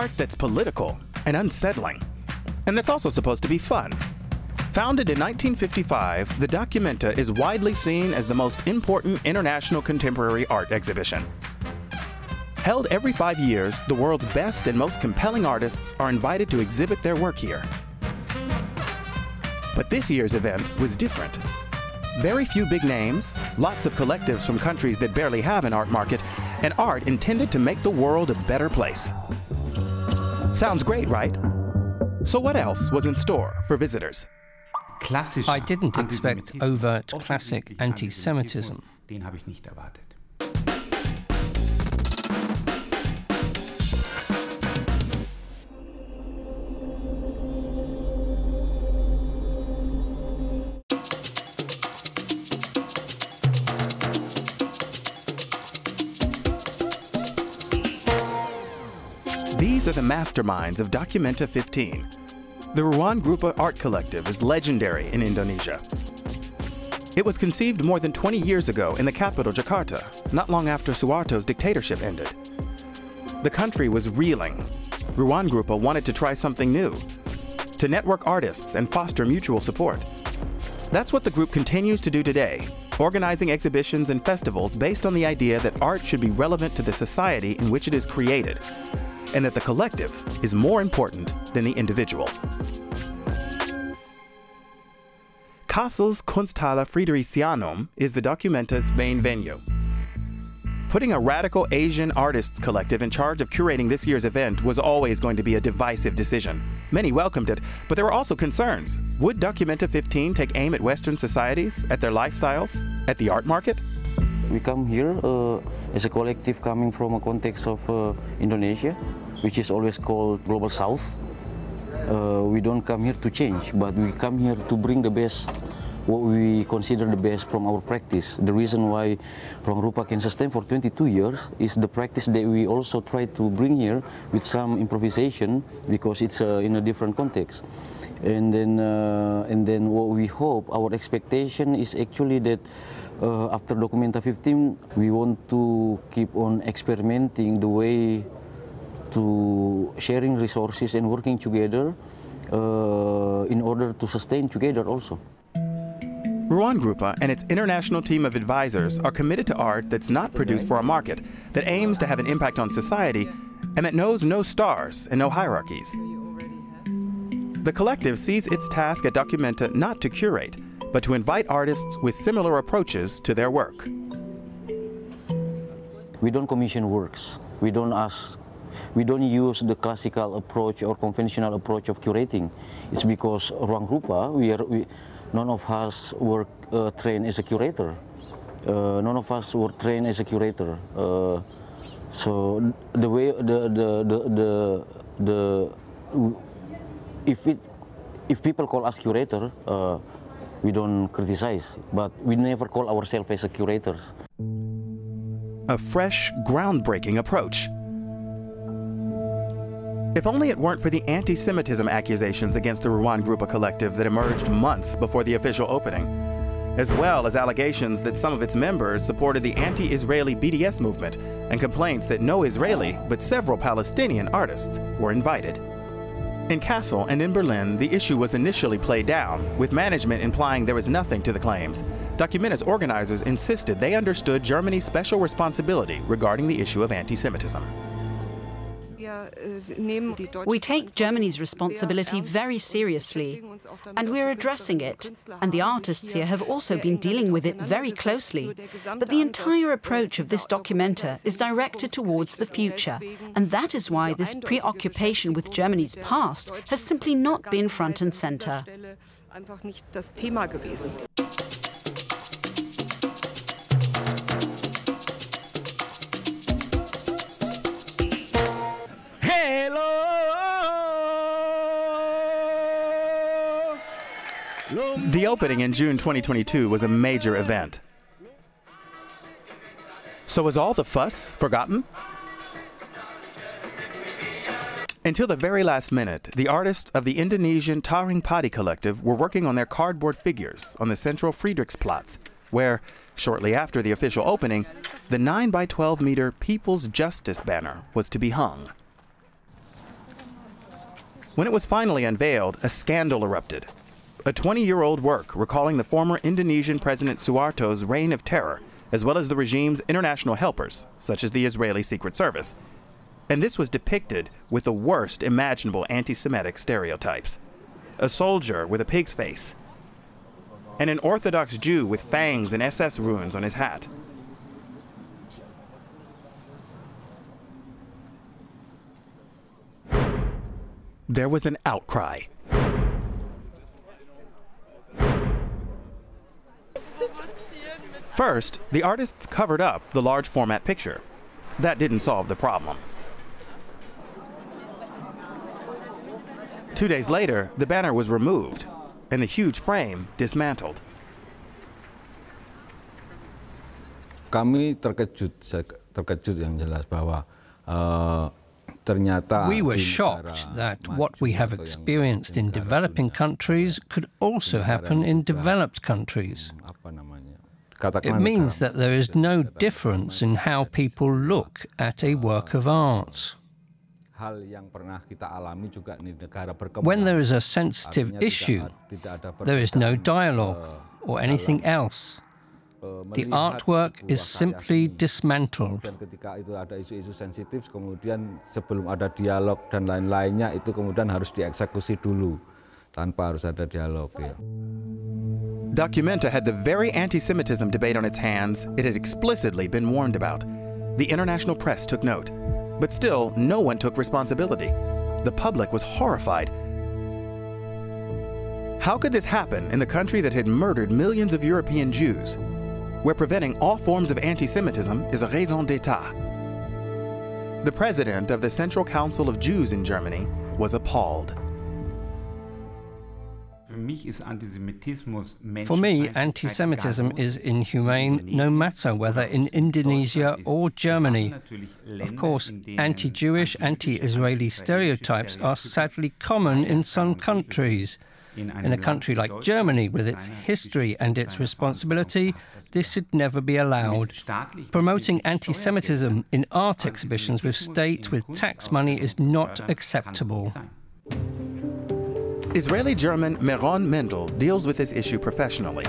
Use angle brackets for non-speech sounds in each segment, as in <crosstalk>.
Art that's political and unsettling, and that's also supposed to be fun. Founded in 1955, the Documenta is widely seen as the most important international contemporary art exhibition. Held every five years, the world's best and most compelling artists are invited to exhibit their work here. But this year's event was different. Very few big names, lots of collectives from countries that barely have an art market, and art intended to make the world a better place. Sounds great, right? So what else was in store for visitors? I didn't expect overt classic anti-Semitism. These are the masterminds of Documenta 15. The Ruangrupa Art Collective is legendary in Indonesia. It was conceived more than 20 years ago in the capital, Jakarta, not long after Suharto's dictatorship ended. The country was reeling. Ruangrupa wanted to try something new, to network artists and foster mutual support. That's what the group continues to do today, organizing exhibitions and festivals based on the idea that art should be relevant to the society in which it is created, and that the collective is more important than the individual. Kassel's Kunsthalle Fridericianum is the Documenta's main venue. Putting a radical Asian artists collective in charge of curating this year's event was always going to be a divisive decision. Many welcomed it, but there were also concerns. Would Documenta 15 take aim at Western societies, at their lifestyles, at the art market? We come here uh, as a collective coming from a context of uh, Indonesia, which is always called Global South. Uh, we don't come here to change, but we come here to bring the best, what we consider the best from our practice. The reason why Ruangrupa can sustain for 22 years is the practice that we also try to bring here with some improvisation because it's uh, in a different context. And then, uh, and then what we hope, our expectation is actually that uh, after Documenta 15, we want to keep on experimenting the way to sharing resources and working together uh, in order to sustain together also. Ruangrupa and its international team of advisors are committed to art that's not produced for a market, that aims to have an impact on society, and that knows no stars and no hierarchies. The collective sees its task at Documenta not to curate, but to invite artists with similar approaches to their work. We don't commission works. We don't ask we don't use the classical approach or conventional approach of curating. It's because Ruangrupa, we are, we, none of us were uh, trained as a curator. Uh, none of us were trained as a curator. Uh, so the way the the the the, the if it if people call us curator, uh, we don't criticize, but we never call ourselves as curators. A fresh, groundbreaking approach if only it weren't for the anti Semitism accusations against the Ruangrupa collective that emerged months before the official opening, as well as allegations that some of its members supported the anti Israeli BDS movement and complaints that no Israeli, but several Palestinian artists were invited. In Kassel and in Berlin, the issue was initially played down, with management implying there was nothing to the claims. Documenta's organizers insisted they understood Germany's special responsibility regarding the issue of anti Semitism. We take Germany's responsibility very seriously, and we're addressing it. And the artists here have also been dealing with it very closely. But the entire approach of this documenta is directed towards the future, and that is why this preoccupation with Germany's past has simply not been front and center. The opening in June 2022 was a major event. So was all the fuss forgotten? Until the very last minute, the artists of the Indonesian Taring Padi Collective were working on their cardboard figures on the central Friedrichsplatz, where, shortly after the official opening, the 9 by 12 meter People's Justice banner was to be hung. When it was finally unveiled, a scandal erupted. A 20 year old work recalling the former Indonesian President Suharto's reign of terror, as well as the regime's international helpers, such as the Israeli Secret Service. And this was depicted with the worst imaginable anti Semitic stereotypes a soldier with a pig's face, and an Orthodox Jew with fangs and SS runes on his hat. There was an outcry. First, the artists covered up the large format picture. That didn't solve the problem. Two days later, the banner was removed and the huge frame dismantled. Kami terkejut, terkejut yang jelas bahwa uh, we were shocked that what we have experienced in developing countries could also happen in developed countries. It means that there is no difference in how people look at a work of art. When there is a sensitive issue, there is no dialogue or anything else. The artwork is simply dismantled. Documenta had the very anti-Semitism debate on its hands it had explicitly been warned about. The international press took note. But still, no one took responsibility. The public was horrified. How could this happen in the country that had murdered millions of European Jews, where preventing all forms of anti Semitism is a raison d'etat? The president of the Central Council of Jews in Germany was appalled. For me, anti Semitism is inhumane no matter whether in Indonesia or Germany. Of course, anti Jewish, anti Israeli stereotypes are sadly common in some countries. In a country like Germany, with its history and its responsibility, this should never be allowed. Promoting anti Semitism in art exhibitions with state with tax money is not acceptable. Israeli German Meron Mendel deals with this issue professionally.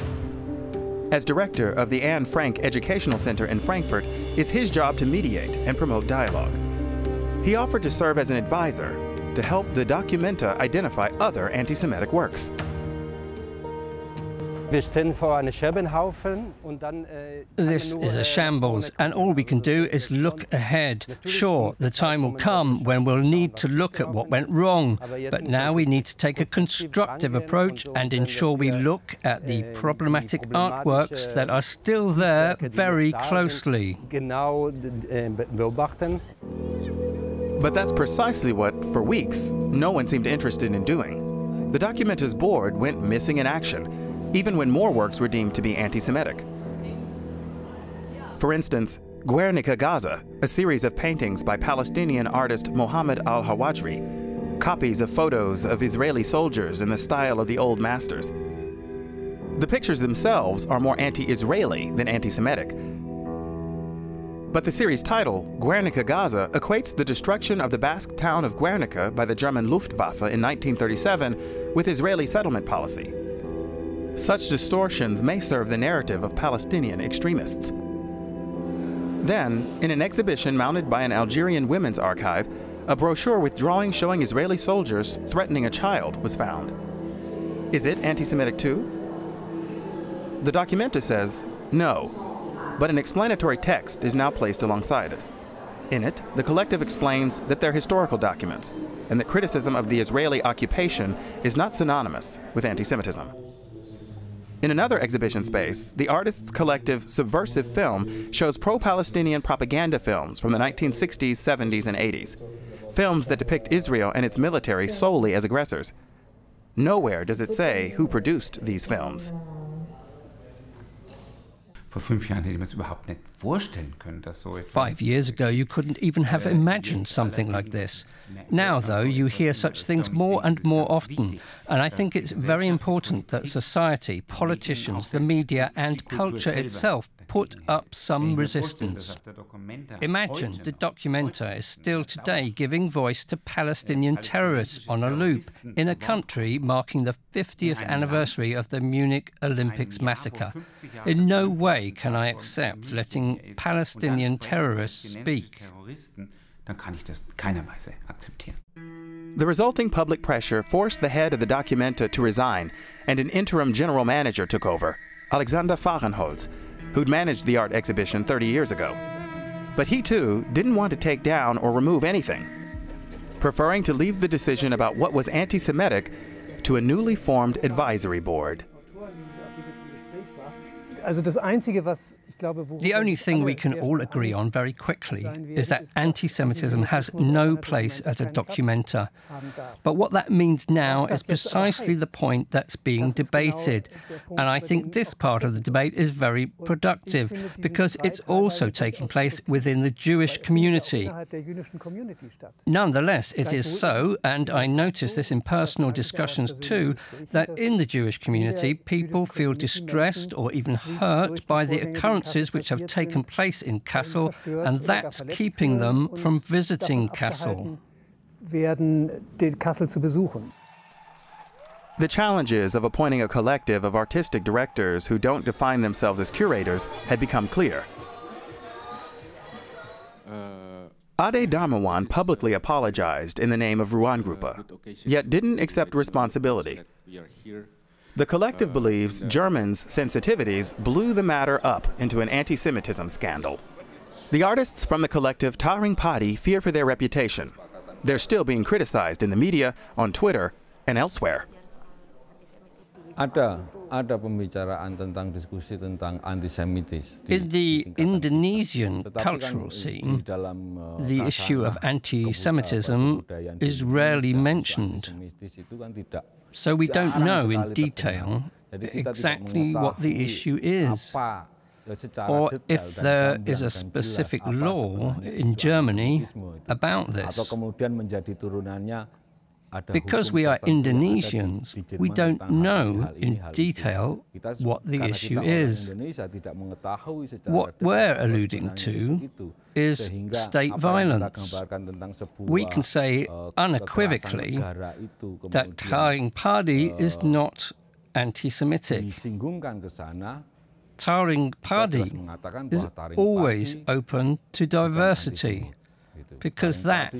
As director of the Anne Frank Educational Center in Frankfurt, it's his job to mediate and promote dialogue. He offered to serve as an advisor to help the Documenta identify other anti Semitic works. Äh, this is a shambles, and all we can do is look ahead. Sure, the time will come when we'll need to look at what went wrong, but now we need to take a constructive approach and ensure we look at the äh, problematic artworks that are still there very closely. But that's precisely what, for weeks, no one seemed interested in doing. The Documenta's board went missing in action even when more works were deemed to be anti Semitic. For instance, Guernica Gaza, a series of paintings by Palestinian artist Mohammed al Hawajri, copies of photos of Israeli soldiers in the style of the old masters. The pictures themselves are more anti Israeli than anti Semitic. But the series title, Guernica Gaza, equates the destruction of the Basque town of Guernica by the German Luftwaffe in 1937 with Israeli settlement policy. Such distortions may serve the narrative of Palestinian extremists. Then, in an exhibition mounted by an Algerian women's archive, a brochure with drawings showing Israeli soldiers threatening a child was found. Is it anti Semitic too? The Documenta says no, but an explanatory text is now placed alongside it. In it, the collective explains that they're historical documents and that criticism of the Israeli occupation is not synonymous with anti Semitism. In another exhibition space, the artists' collective Subversive Film shows pro Palestinian propaganda films from the 1960s, 70s, and 80s. Films that depict Israel and its military solely as aggressors. Nowhere does it say who produced these films. Vor fünf Jahren hätte man es überhaupt nicht vorstellen können, dass so etwas. Five years ago, you couldn't even have äh, imagined something like this. Now, though, you hear such things more and more often, and I think it's very important that society, politicians, the media, and culture itself put up some resistance. Imagine the Documenta is still today giving voice to Palestinian terrorists on a loop in a country marking the 50th anniversary of the Munich Olympics massacre. In no way can I accept letting Palestinian terrorists speak. The resulting public pressure forced the head of the Documenta to resign, and an interim general manager took over, Alexander Farenholtz, who'd managed the art exhibition 30 years ago. But he too didn't want to take down or remove anything, preferring to leave the decision about what was anti Semitic to a newly formed advisory board. The only thing we can all agree on very quickly is that anti Semitism has no place at a documenta. But what that means now is precisely the point that's being debated. And I think this part of the debate is very productive because it's also taking place within the Jewish community. Nonetheless, it is so, and I notice this in personal discussions too, that in the Jewish community, people feel distressed or even hurt by the occurrences which have taken place in Kassel, and that's keeping them from visiting Kassel. The challenges of appointing a collective of artistic directors who don't define themselves as curators had become clear. Ade Darmawan publicly apologized in the name of Ruangrupa, yet didn't accept responsibility. The collective uh, believes Germans' sensitivities blew the matter up into an anti Semitism scandal. The artists from the collective Taring Padi fear for their reputation. They're still being criticized in the media, on Twitter, and elsewhere. Ada, ada pembicaraan tentang diskusi tentang antisemitis. In the Indonesian cultural scene, the issue of anti-Semitism is rarely mentioned. So we don't know in detail exactly what the issue is, or if there is a specific law in Germany about this. Because we are Indonesians, we don't know in detail what the issue is. What we're alluding to is state violence. We can say unequivocally that Taring Padi is not anti Semitic. Taring Padi is always open to diversity because that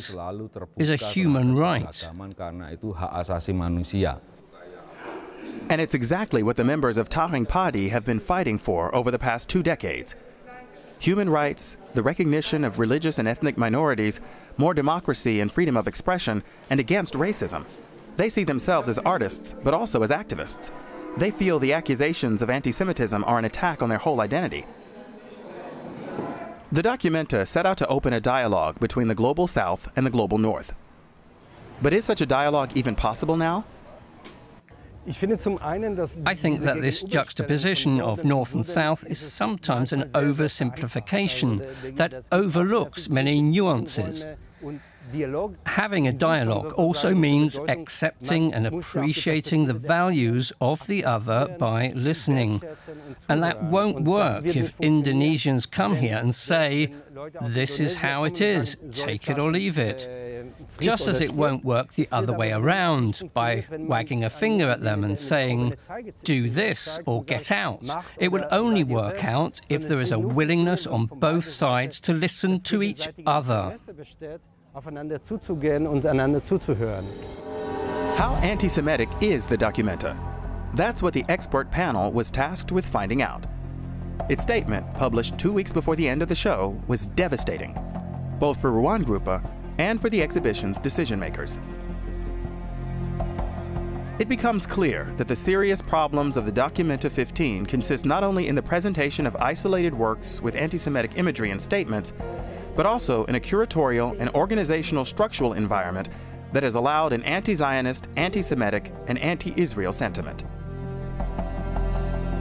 is a human right. And it's exactly what the members of Taring Padi have been fighting for over the past two decades. Human rights, the recognition of religious and ethnic minorities, more democracy and freedom of expression, and against racism. They see themselves as artists, but also as activists. They feel the accusations of anti Semitism are an attack on their whole identity. The Documenta set out to open a dialogue between the Global South and the Global North. But is such a dialogue even possible now? I think that this juxtaposition of North and South is sometimes an oversimplification that overlooks many nuances. Having a dialogue also means accepting and appreciating the values of the other by listening. And that won't work if Indonesians come here and say, this is how it is, take it or leave it. Just as it won't work the other way around by wagging a finger at them and saying, do this or get out. It will only work out if there is a willingness on both sides to listen to each other aufeinander zuzugehen und einander zuzuhören. How anti-Semitic is the Documenta? That's what the expert panel was tasked with finding out. Its statement, published two weeks before the end of the show, was devastating, both for Ruangrupa and for the exhibition's decision makers. It becomes clear that the serious problems of the Documenta 15 consist not only in the presentation of isolated works with anti Semitic imagery and statements, but also in a curatorial and organizational structural environment that has allowed an anti Zionist, anti Semitic, and anti Israel sentiment.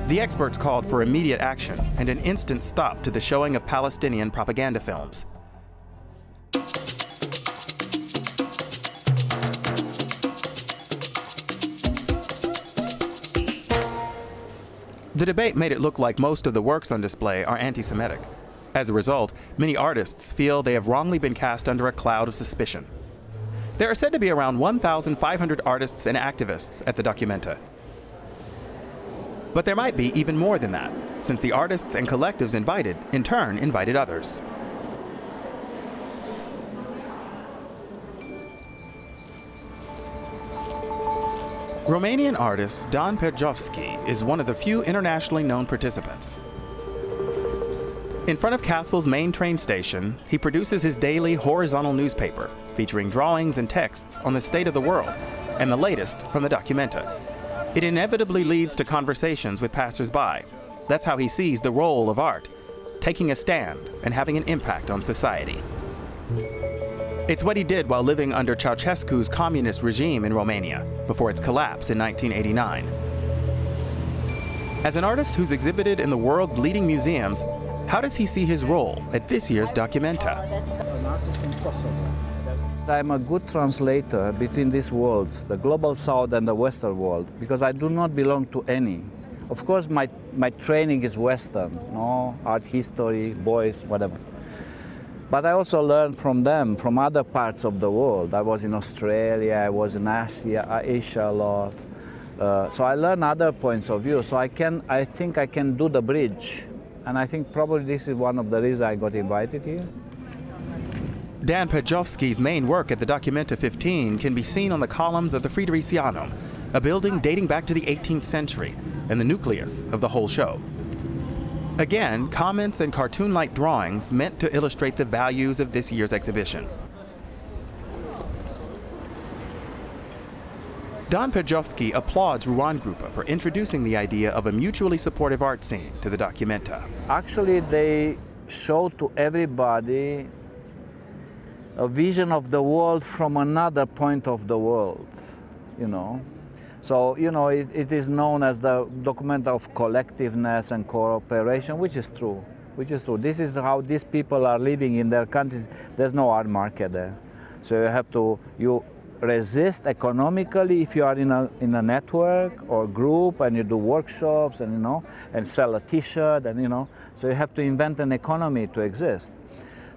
The experts called for immediate action and an instant stop to the showing of Palestinian propaganda films. The debate made it look like most of the works on display are anti Semitic. As a result, many artists feel they have wrongly been cast under a cloud of suspicion. There are said to be around 1,500 artists and activists at the Documenta. But there might be even more than that, since the artists and collectives invited, in turn, invited others. Romanian artist Dan Perjovschi is one of the few internationally known participants. In front of Kassel's main train station, he produces his daily horizontal newspaper featuring drawings and texts on the state of the world and the latest from the Documenta. It inevitably leads to conversations with passersby. That's how he sees the role of art, taking a stand and having an impact on society. It's what he did while living under Ceausescu's communist regime in Romania before its collapse in 1989. As an artist who's exhibited in the world's leading museums, how does he see his role at this year's Documenta? I'm a good translator between these worlds, the global south and the western world, because I do not belong to any. Of course, my, my training is Western, no art history, Beuys, whatever. But I also learned from them, from other parts of the world. I was in Australia, I was in Asia, uh, Asia a lot. Uh, so I learned other points of view. So I can, I think I can do the bridge. And I think probably this is one of the reasons I got invited here. Dan Perjovschi's main work at the Documenta 15 can be seen on the columns of the Fridericianum, a building dating back to the 18th century and the nucleus of the whole show. Again, comments and cartoon-like drawings meant to illustrate the values of this year's exhibition. Dan Perjovschi applauds Ruangrupa for introducing the idea of a mutually supportive art scene to the Documenta. Actually, they show to everybody a vision of the world from another point of the world, you know. So, you know, it, it is known as the document of collectiveness and cooperation, which is true, which is true. This is how these people are living in their countries. There's no art market there. So you have to, you resist economically if you are in a, in a network or group and you do workshops and, you know, and sell a t-shirt and, you know, so you have to invent an economy to exist.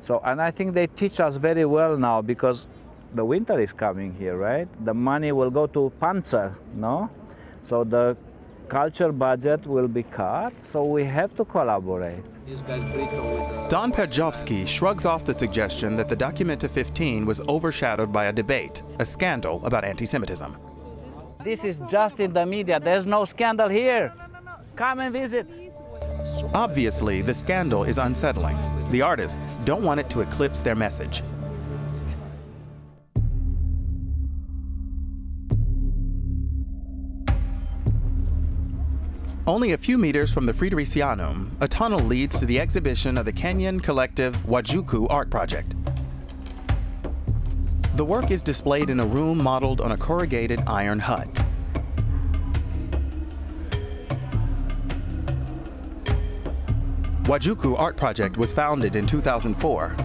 So, and I think they teach us very well now because the winter is coming here, right? The money will go to Panzer, no? So the culture budget will be cut, so we have to collaborate. Dan Perjovschi shrugs off the suggestion that the Documenta 15 was overshadowed by a debate, a scandal about anti-Semitism. This is just in the media. There's no scandal here. Come and visit. Obviously, the scandal is unsettling. The artists don't want it to eclipse their message. Only a few meters from the Fridericianum, a tunnel leads to the exhibition of the Kenyan collective Wajukuu Art Project. The work is displayed in a room modeled on a corrugated iron hut. Wajukuu Art Project was founded in 2004.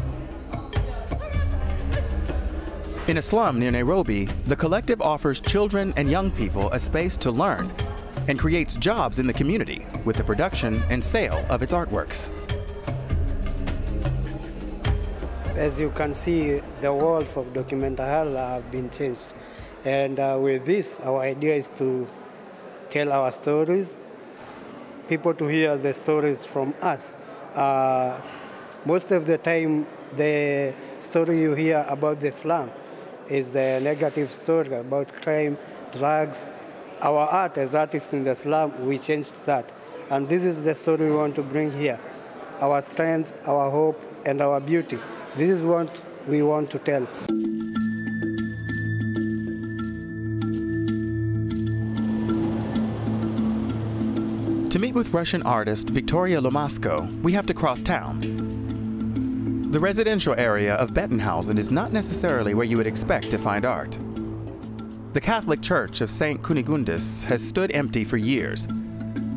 In a slum near Nairobi, the collective offers children and young people a space to learn and creates jobs in the community with the production and sale of its artworks. As you can see, the walls of Documenta Hall have been changed. And uh, with this, our idea is to tell our stories, people to hear the stories from us. Uh, most of the time, the story you hear about the slum is the negative story about crime, drugs, our art as artists in the slum, we changed that. And this is the story we want to bring here. Our strength, our hope, and our beauty. This is what we want to tell. To meet with Russian artist Victoria Lomasko, we have to cross town. The residential area of Bettenhausen is not necessarily where you would expect to find art. The Catholic Church of St. Kunigundis has stood empty for years.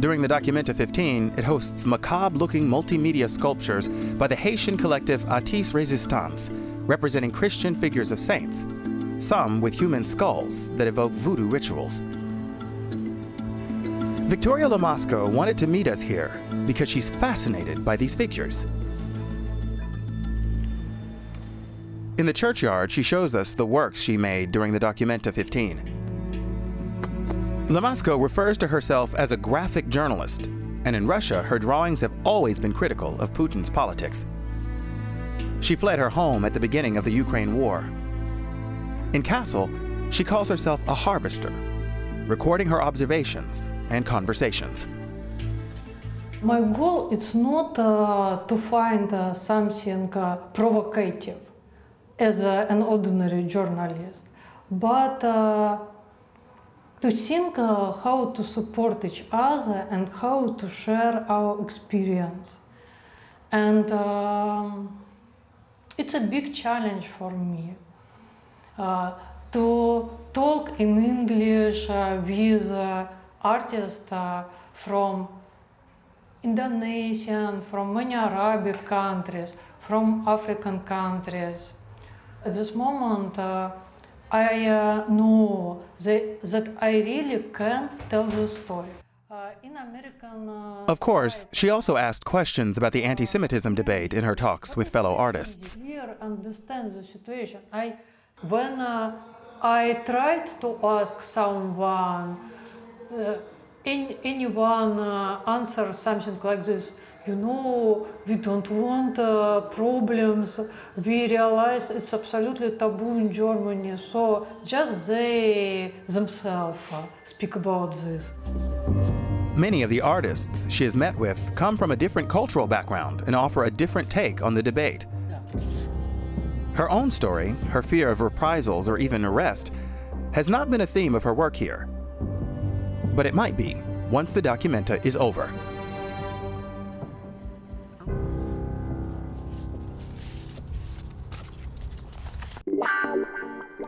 During the Documenta 15, it hosts macabre-looking multimedia sculptures by the Haitian collective Artistes Resistance, representing Christian figures of saints, some with human skulls that evoke voodoo rituals. Victoria Lomasko wanted to meet us here because she's fascinated by these figures. In the churchyard, she shows us the works she made during the Documenta 15. Lomasko refers to herself as a graphic journalist, and in Russia, her drawings have always been critical of Putin's politics. She fled her home at the beginning of the Ukraine war. In Kassel, she calls herself a harvester, recording her observations and conversations. My goal is not uh, to find uh, something uh, provocative as an ordinary journalist, but uh, to think uh, how to support each other and how to share our experience. And um, it's a big challenge for me uh, to talk in English uh, with uh, artists uh, from Indonesian, from many Arabic countries, from African countries. At this moment, uh, I uh, know that, I really can't tell the story. Uh, of course, she also asked questions about the anti Semitism debate in her talks with fellow artists. understand the situation. I, when uh, I tried to ask someone, uh, any, anyone uh, answer something like this, you know, we don't want uh, problems. We realize it's absolutely taboo in Germany. So just they themselves uh, speak about this. Many of the artists she has met with come from a different cultural background and offer a different take on the debate. Her own story, her fear of reprisals or even arrest, has not been a theme of her work here. But it might be once the documenta is over.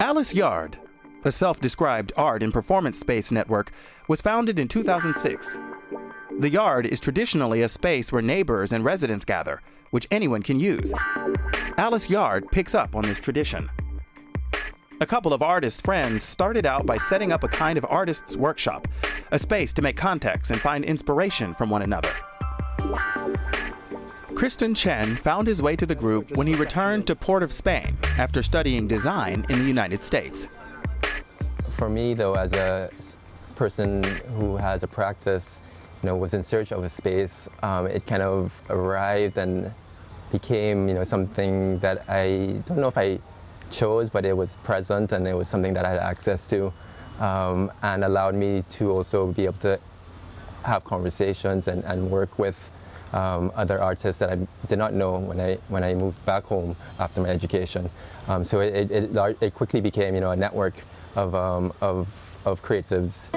Alice Yard a self-described art and performance space network, was founded in 2006. The Yard is traditionally a space where neighbors and residents gather, which anyone can use. Alice Yard picks up on this tradition. A couple of artist friends started out by setting up a kind of artist's workshop, a space to make contacts and find inspiration from one another. Kriston Chen found his way to the group when he returned to Port of Spain after studying design in the United States. For me, though, as a person who has a practice, you know, was in search of a space, um, it kind of arrived and became, you know, something that I don't know if I chose, but it was present and it was something that I had access to um, and allowed me to also be able to have conversations and, and work with um, other artists that I did not know when I when I moved back home after my education. Um, so it, it, it, quickly became you know a network of, um, of, of creatives.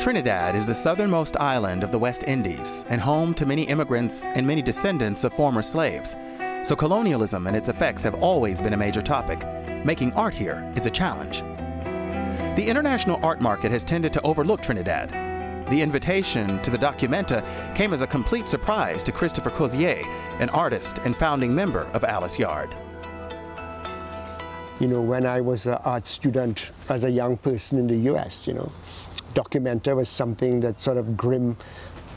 Trinidad is the southernmost island of the West Indies and home to many immigrants and many descendants of former slaves. So colonialism and its effects have always been a major topic. Making art here is a challenge. The international art market has tended to overlook Trinidad. The invitation to the Documenta came as a complete surprise to Christopher Cozier, an artist and founding member of Alice Yard. You know, when I was an art student as a young person in the US, you know, Documenta was something that sort of grim,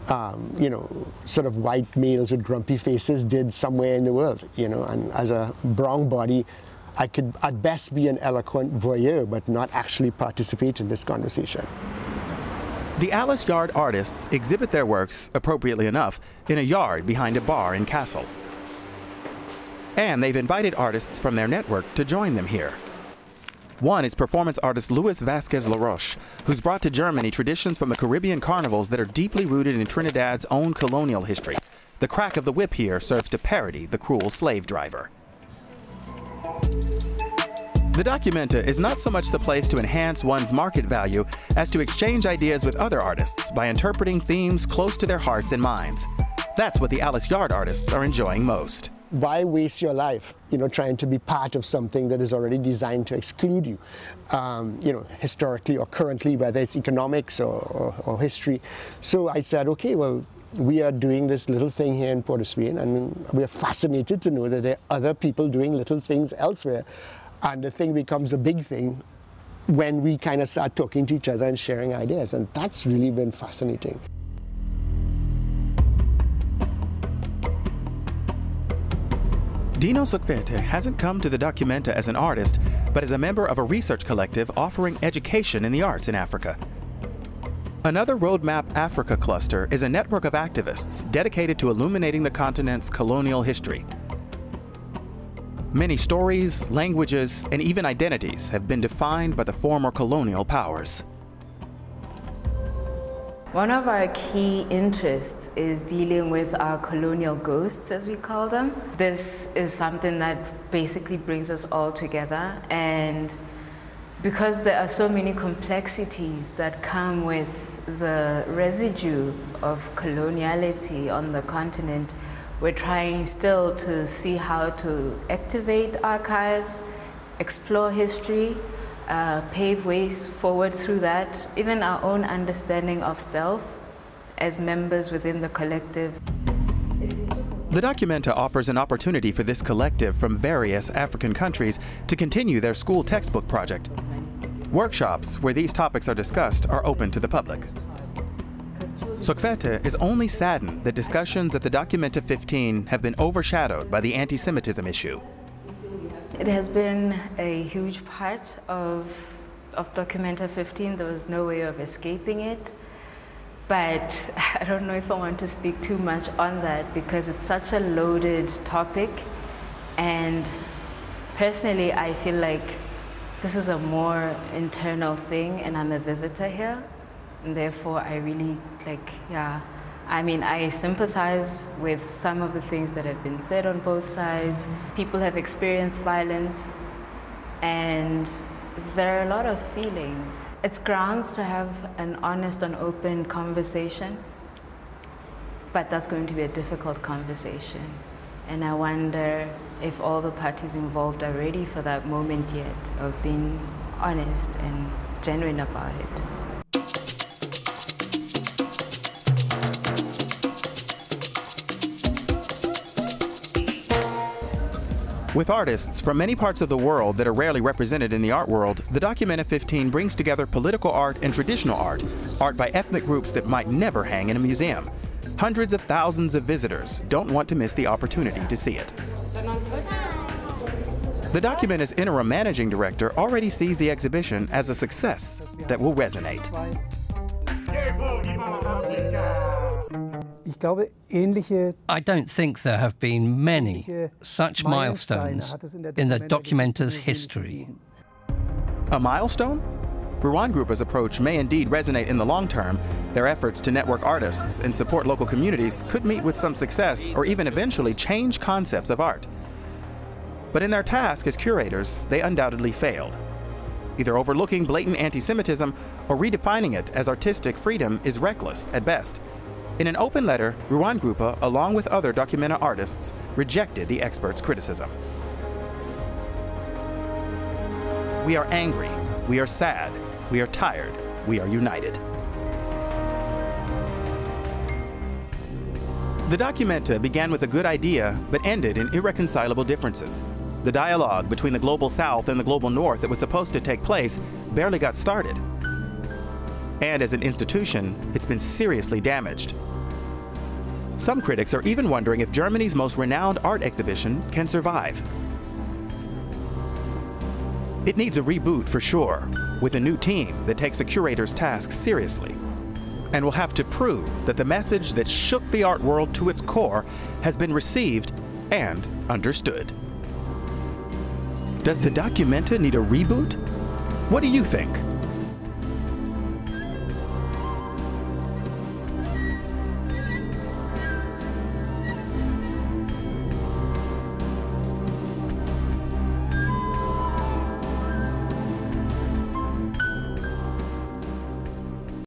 um, you know, sort of white males with grumpy faces did somewhere in the world, you know, and as a brown body, I could at best be an eloquent voyeur, but not actually participate in this conversation. The Alice Yard artists exhibit their works, appropriately enough, in a yard behind a bar in Kassel. And they've invited artists from their network to join them here. One is performance artist Luis Vasquez Laroche, who's brought to Germany traditions from the Caribbean carnivals that are deeply rooted in Trinidad's own colonial history. The crack of the whip here serves to parody the cruel slave driver. The Documenta is not so much the place to enhance one's market value as to exchange ideas with other artists by interpreting themes close to their hearts and minds. That's what the Alice Yard artists are enjoying most why waste your life, you know, trying to be part of something that is already designed to exclude you, um, you know, historically or currently, whether it's economics or, or, or, history. So I said, okay, well, we are doing this little thing here in Port of Spain, and we are fascinated to know that there are other people doing little things elsewhere, and the thing becomes a big thing when we kind of start talking to each other and sharing ideas. And that's really been fascinating. Dino Sukhvete hasn't come to the Documenta as an artist, but as a member of a research collective offering education in the arts in Africa. Another Roadmap Africa cluster is a network of activists dedicated to illuminating the continent's colonial history. Many stories, languages, and even identities have been defined by the former colonial powers. One of our key interests is dealing with our colonial ghosts, as we call them. This is something that basically brings us all together. And because there are so many complexities that come with the residue of coloniality on the continent, we're trying still to see how to activate archives, explore history, uh, pave ways forward through that, even our own understanding of self as members within the collective. The Documenta offers an opportunity for this collective from various African countries to continue their school textbook project. Workshops where these topics are discussed are open to the public. Sukhvete is only saddened that discussions at the Documenta 15 have been overshadowed by the anti-Semitism issue. It has been a huge part of, of Documenta 15. There was no way of escaping it. But <laughs> I don't know if I want to speak too much on that because it's such a loaded topic. And personally, I feel like this is a more internal thing, and I'm a visitor here. And therefore, I really, like, yeah, I mean, I sympathize with some of the things that have been said on both sides. People have experienced violence, and there are a lot of feelings. It's grounds to have an honest and open conversation, but that's going to be a difficult conversation. And I wonder if all the parties involved are ready for that moment yet of being honest and genuine about it. With artists from many parts of the world that are rarely represented in the art world, the Documenta 15 brings together political art and traditional art, art by ethnic groups that might never hang in a museum. Hundreds of thousands of visitors don't want to miss the opportunity to see it. The Documenta's interim managing director already sees the exhibition as a success that will resonate. I don't think there have been many such milestones in the Documenta's history. A milestone? Ruangrupa's approach may indeed resonate in the long term. Their efforts to network artists and support local communities could meet with some success or even eventually change concepts of art. But in their task as curators, they undoubtedly failed. Either overlooking blatant anti Semitism or redefining it as artistic freedom is reckless at best. In an open letter, Ruangrupa, along with other Documenta artists, rejected the experts' criticism. We are angry, we are sad, we are tired, we are united. The Documenta began with a good idea, but ended in irreconcilable differences. The dialogue between the Global South and the Global North that was supposed to take place barely got started and as an institution, it's been seriously damaged. Some critics are even wondering if Germany's most renowned art exhibition can survive. It needs a reboot for sure, with a new team that takes the curator's task seriously, and will have to prove that the message that shook the art world to its core has been received and understood. Does the Documenta need a reboot? What do you think?